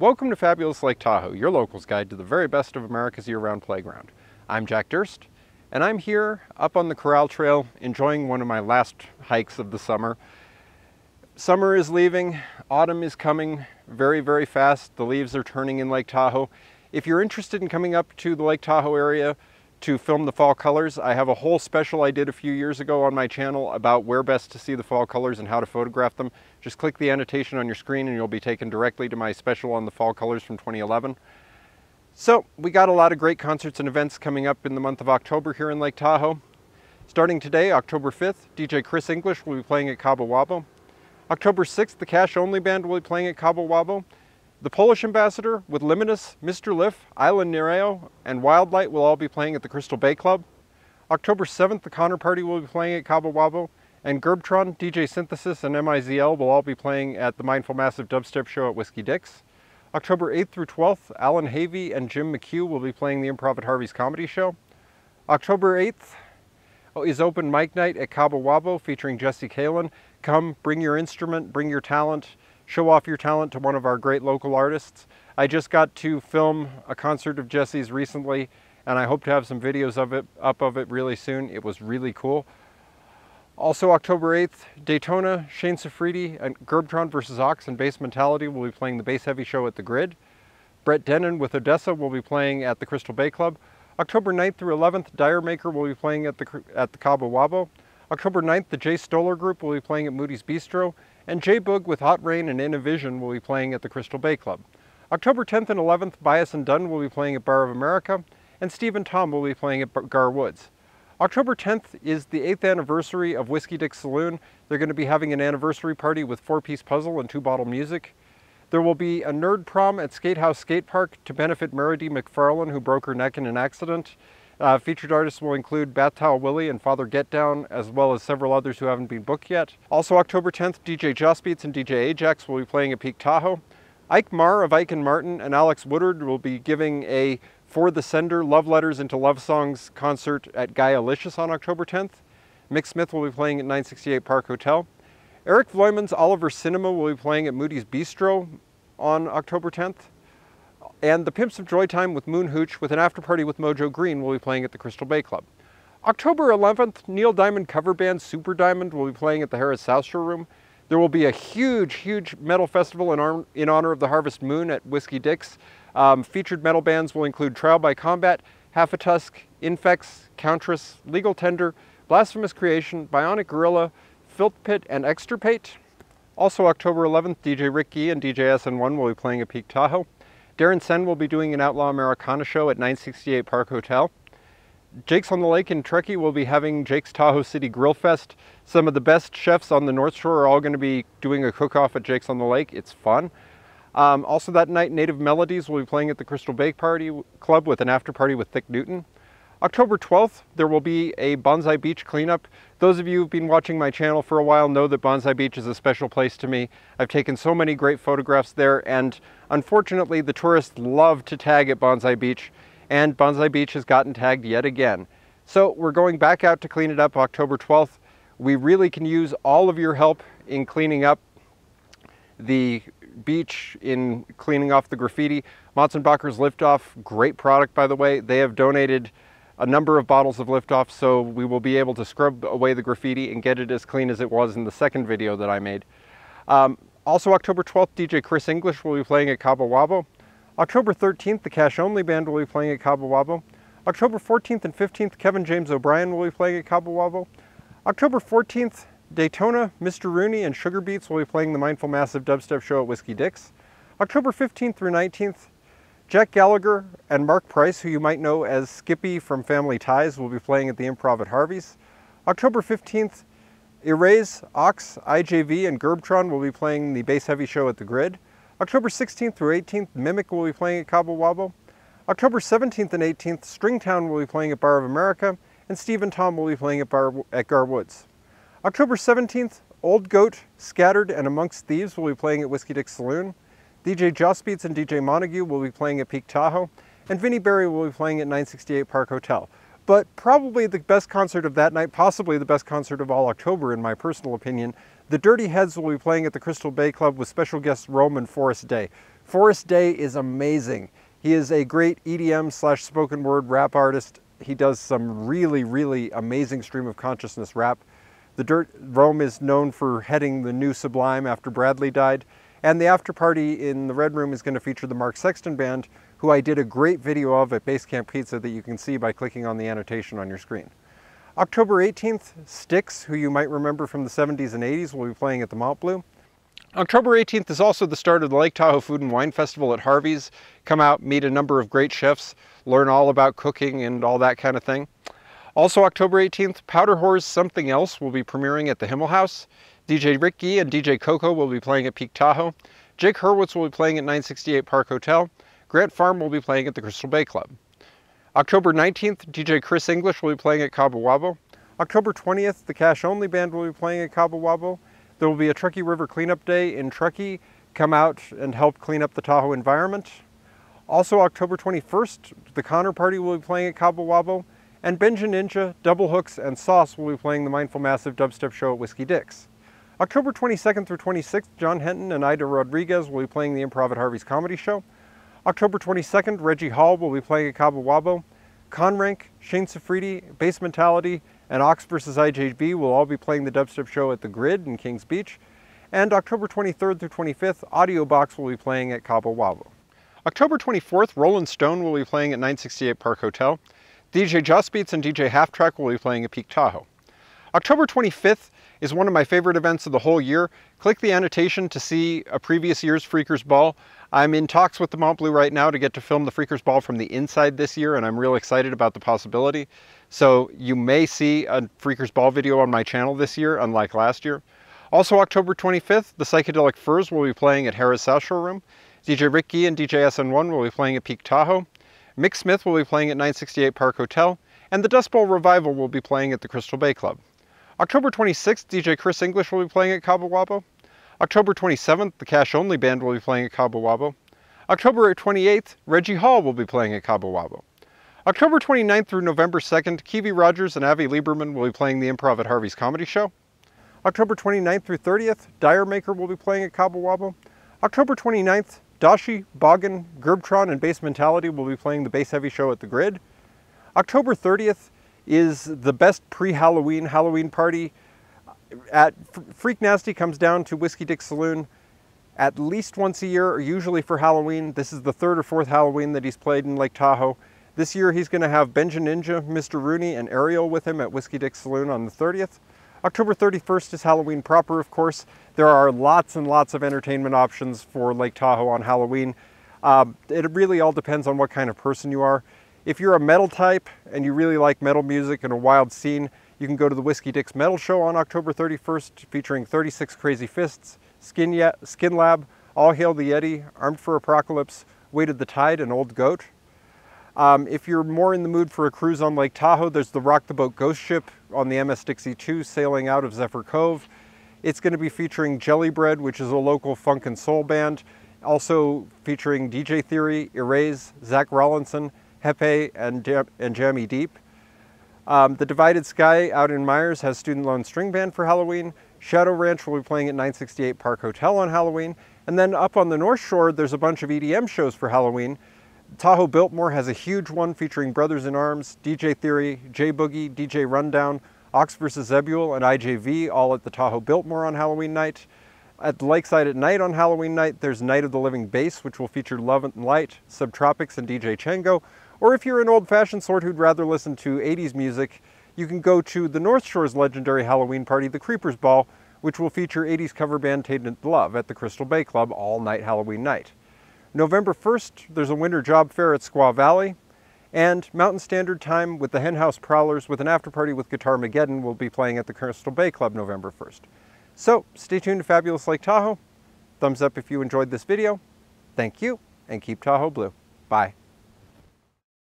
Welcome to Fabulous Lake Tahoe, your locals guide to the very best of America's year-round playground. I'm Jack Durst, and I'm here up on the Corral Trail enjoying one of my last hikes of the summer. Summer is leaving, autumn is coming very, very fast. The leaves are turning in Lake Tahoe. If you're interested in coming up to the Lake Tahoe area to film the fall colors, I have a whole special I did a few years ago on my channel about where best to see the fall colors and how to photograph them. Just click the annotation on your screen and you'll be taken directly to my special on the fall colors from 2011. So we got a lot of great concerts and events coming up in the month of October here in Lake Tahoe. Starting today, October 5th, DJ Chris English will be playing at Cabo Wabo. October 6th, the Cash Only Band will be playing at Cabo Wabo. The Polish Ambassador with Liminus, Mr. Lif, Ayla Nereo, and Wildlight will all be playing at the Crystal Bay Club. October 7th, the Connor Party will be playing at Cabo Wabo, and Gurbtron, DJ Synthesis, and MIZL will all be playing at the Mindful Massive Dubstep Show at Whiskey Dick's. October 8th through 12th, Allan Havey and Jim McCue will be playing the Improv at Harvey's Comedy Show. October 8th is open mic night at Cabo Wabo featuring Jesse Kalin. Come, bring your instrument, bring your talent, show off your talent to one of our great local artists. I just got to film a concert of Jesse's recently and I hope to have some videos of it up of it really soon. It was really cool. Also October 8th, Daytona, Shane Suffriti, and Gurbtron versus Ox and Bass Mentality will be playing the Bass Heavy Show at the Grid. Brett Dennen with Odessa will be playing at the Crystal Bay Club. October 9th through 11th, Dyer Maker will be playing at the, at the Cabo Wabo. October 9th, the Jay Stolar Group will be playing at Moody's Bistro, and J-Boog with Hot Rain and Inna Vision will be playing at the Crystal Bay Club. October 10th and 11th, Bias and Dunn will be playing at Bar of America, and Steve and Tom will be playing at Gar Woods. October 10th is the 8th anniversary of Whiskey Dick Saloon. They're going to be having an anniversary party with four-piece puzzle and two-bottle music. There will be a nerd prom at Skatehouse Skate Park to benefit Maridee McFarlane, who broke her neck in an accident. Uh, featured artists will include Bath Towel Willie and Father Get Down, as well as several others who haven't been booked yet. Also October 10th, DJ Josbeatz and DJ Ajax will be playing at Peek Tahoe. Ike Marr of Ike and Martin and Alex Woodard will be giving a For the Sender Love Letters into Love Songs concert at Gaialicious on October 10th. Mic Smith will be playing at 968 Park Hotel. Eric Vloeimans Oliver Cinema will be playing at Moody's Bistro on October 10th. And the Pimps of Joytime with Moon Hooch with an after party with Mojo Green will be playing at the Crystal Bay Club. October 11th, Neil Diamond cover band Super Diamond will be playing at the Harrah's South Shore Room. There will be a huge, huge metal festival in, in honor of the Harvest Moon at Whiskey Dick's. Um, featured metal bands will include Trial by Combat, Half a Tusk, Infex, Countress, Legal Tender, Blasphemous Creation, Bionic Gorilla, Filth Pit, and Extirpate. Also October 11th, DJ Rick Gee and DJ SN1 will be playing at Peek Tahoe. Darren Senn will be doing an Outlaw Americana show at 968 Park Hotel. Jake's on the Lake in Truckee will be having Jake's Tahoe City Grill Fest. Some of the best chefs on the North Shore are all going to be doing a cook-off at Jake's on the Lake. It's fun. Um, also that night, Native Melodies will be playing at the Crystal Bay Party Club with an after party with Thick Newton. October 12th, there will be a Bonsai Beach cleanup. Those of you who've been watching my channel for a while know that Bonsai Beach is a special place to me. I've taken so many great photographs there, and unfortunately, the tourists love to tag at Bonsai Beach, and Bonsai Beach has gotten tagged yet again. So we're going back out to clean it up October 12th. We really can use all of your help in cleaning up the beach, in cleaning off the graffiti. Motsenbockers Liftoff, great product by the way. They have donated a number of bottles of liftoff so we will be able to scrub away the graffiti and get it as clean as it was in the second video that I made. Um, also October 12th, DJ Chris English will be playing at Cabo Wabo. October 13th, the Cash Only Band will be playing at Cabo Wabo. October 14th and 15th, Kevin James O'Brien will be playing at Cabo Wabo. October 14th, Daytona, Mr. Rooney, and Sugar Beats will be playing the Mindful Massive Dubstep Show at Whiskey Dick's. October 15th through 19th, Jack Gallagher and Marc Price, who you might know as Skippy from Family Ties, will be playing at the Improv at Harvey's. October 15th, Erase, Ox, IJV, and Gurbtron will be playing the Bass Heavy Show at the Grid. October 16th through 18th, Mimic will be playing at Cabo Wabo. October 17th and 18th, Stringtown will be playing at Bar of America, and Steve and Tom will be playing at, Bar, at Gar Woods. October 17th, Old Goat, Scattered, and Amongst Thieves will be playing at Whiskey Dick Saloon. DJ Josbeatz and DJ Montague will be playing at Peek Tahoe, and Vinnie Berry will be playing at 968 Park Hotel. But probably the best concert of that night, possibly the best concert of all October in my personal opinion, the Dirty Heads will be playing at the Crystal Bay Club with special guests Rome and Forrest Day. Forrest Day is amazing. He is a great EDM slash spoken word rap artist. He does some really, really amazing stream of consciousness rap. The Dirt Rome is known for heading the new Sublime after Bradley died. And the after party in the Red Room is going to feature the Mark Sexton Band, who I did a great video of at Basecamp Pizza that you can see by clicking on the annotation on your screen. October 18th, Styx, who you might remember from the 70s and 80s, will be playing at the Mont Bleu. October 18th is also the start of the Lake Tahoe Food and Wine Festival at Harvey's. Come out, meet a number of great chefs, learn all about cooking and all that kind of thing. Also October 18th, Powder Horse Something Else will be premiering at the Himmel House. DJ Rick Gee and DJ Coco will be playing at Peek Tahoe. Jake Hurwitz will be playing at 968 Park Hotel. Grant Farm will be playing at the Crystal Bay Club. October 19th, DJ Chris English will be playing at Cabo Wabo. October 20th, the Cash Only Band will be playing at Cabo Wabo. There will be a Truckee River Cleanup Day in Truckee. Come out and help clean up the Tahoe environment. Also October 21st, the Connor Party will be playing at Cabo Wabo. And Benja Ninja, Double Hooks, and Sauce will be playing the Mindful Massive Dubstep Show at Whiskey Dick's. October 22nd through 26th, John Henton and Ida Rodriguez will be playing the Improv at Harvey's Comedy Show. October 22nd, Reggie Hall will be playing at Cabo Wabo. Conrank, Shane Suffriti, Base Mentality, and Ox vs. IJB will all be playing the dubstep show at the Grid in Kings Beach. And October 23rd through 25th, Audio Box will be playing at Cabo Wabo. October 24th, Roland Stone will be playing at 968 Park Hotel. DJ Josbeatz and DJ Half Track will be playing at Peek Tahoe. October 25th is one of my favorite events of the whole year. Click the annotation to see a previous year's Freakers Ball. I'm in talks with the Mont Bleu right now to get to film the Freakers Ball from the inside this year, and I'm real excited about the possibility. So you may see a Freakers Ball video on my channel this year, unlike last year. Also October 25th, the Psychedelic Furs will be playing at Harrah's South Shore Room. DJ Rick Gee and DJ SN1 will be playing at Peek Tahoe. Mic Smith will be playing at 968 Park Hotel. And the Dust Bowl Revival will be playing at the Crystal Bay Club. October 26th, DJ Chris English will be playing at Cabo Wabo. October 27th, the Cash Only Band will be playing at Cabo Wabo. October 28th, Reggie Hall will be playing at Cabo Wabo. October 29th through November 2nd, Kiwi Rogers and Avi Lieberman will be playing the Improv at Harvey's Comedy Show. October 29th through 30th, Dyer Maker will be playing at Cabo Wabo. October 29th, Dashi, Boggin, Gurbtron, and Bass Mentality will be playing the Bass Heavy Show at the Grid. October 30th is the best pre-Halloween Halloween party. At Freq Nasty comes down to Whiskey Dick Saloon at least once a year, or usually for Halloween. This is the third or fourth Halloween that he's played in Lake Tahoe. This year he's going to have Benja Ninja, Mr. Rooney, and Ariel with him at Whiskey Dick Saloon on the 30th. October 31st is Halloween proper, of course. There are lots and lots of entertainment options for Lake Tahoe on Halloween. Um, it really all depends on what kind of person you are. If you're a metal type and you really like metal music and a wild scene, you can go to the Whiskey Dick's Metal Show on October 31st, featuring 36 Crazy Fists, Skin, Skin Lab, All Hail the Yeti, Armed for Apocalypse, Weighted the Tide, and Old Goat. Um, if you're more in the mood for a cruise on Lake Tahoe, there's the Rock the Boat Ghost Ship on the MS Dixie 2 sailing out of Zephyr Cove. It's going to be featuring Jelly Bread, which is a local funk and soul band, also featuring DJ Theory, Erase, Zach Rollinson, Hepe, and, Jam and Jammy Deep. Um, the Divided Sky out in Meyers has Student Loan String Band for Halloween. Shadow Ranch will be playing at 968 Park Hotel on Halloween. And then up on the North Shore, there's a bunch of EDM shows for Halloween. Tahoe Biltmore has a huge one featuring Brothers in Arms, DJ Theory, J Boogie, DJ Rundown, Ox vs. Zebul, and IJV all at the Tahoe Biltmore on Halloween night. At the Lakeside at night on Halloween night, there's Night of the Living Bass, which will feature Love and Light, Subtropics, and DJ Chengo. Or if you're an old-fashioned sort who'd rather listen to 80s music, you can go to the North Shore's legendary Halloween party, the Creepers Ball, which will feature 80s cover band Tainted Love at the Crystal Bay Club all night Halloween night. November 1st, there's a winter job fair at Squaw Valley, and Mountain Standard Time with the Henhouse Prowlers with an after party with Guitar Mageddon will be playing at the Crystal Bay Club November 1st. So stay tuned to Fabulous Lake Tahoe. Thumbs up if you enjoyed this video. Thank you, and keep Tahoe blue. Bye.